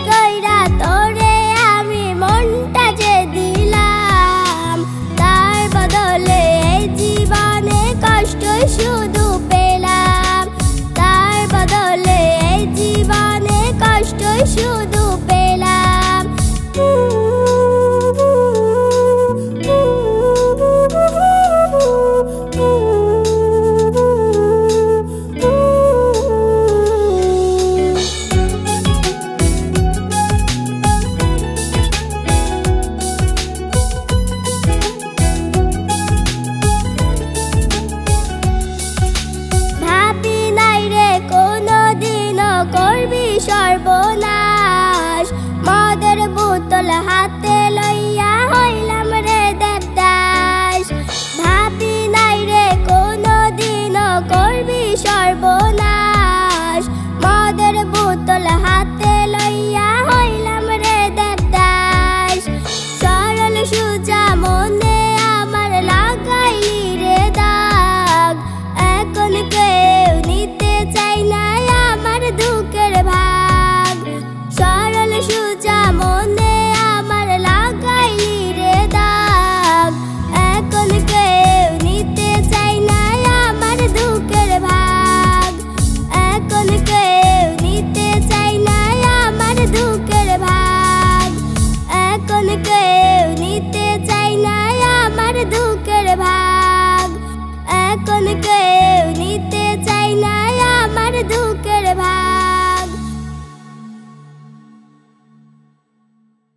euskaira le gustó la